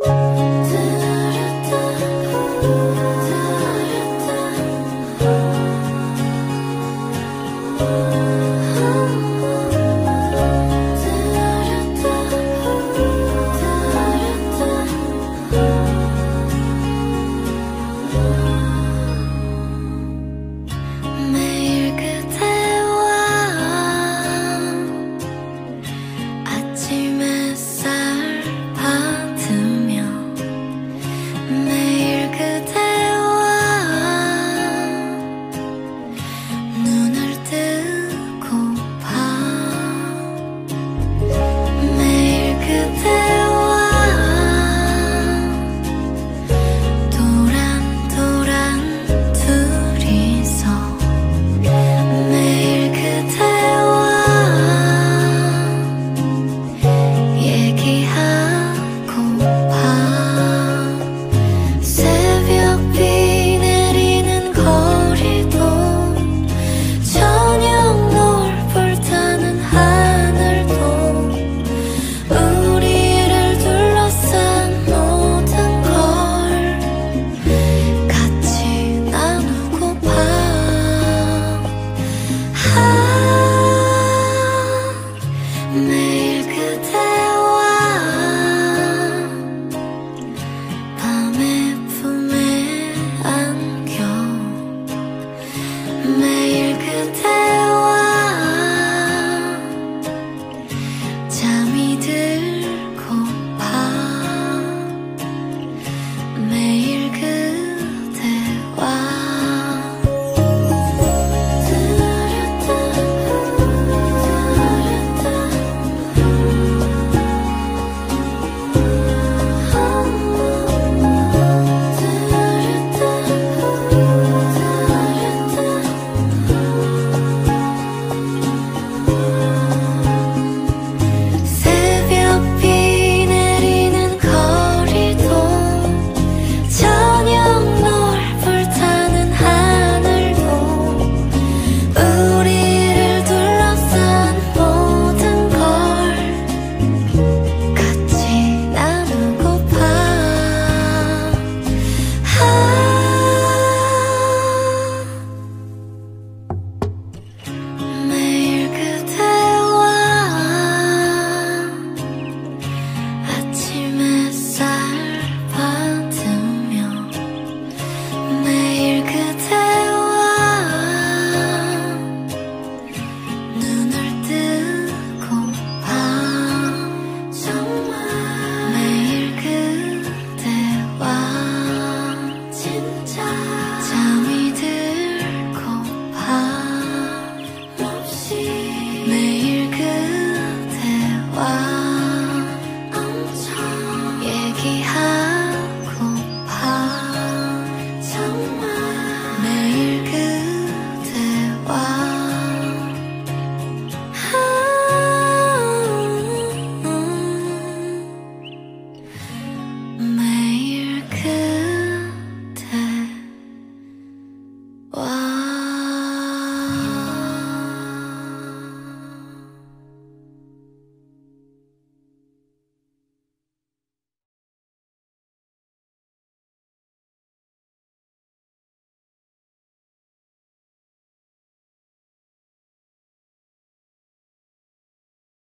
自。in time.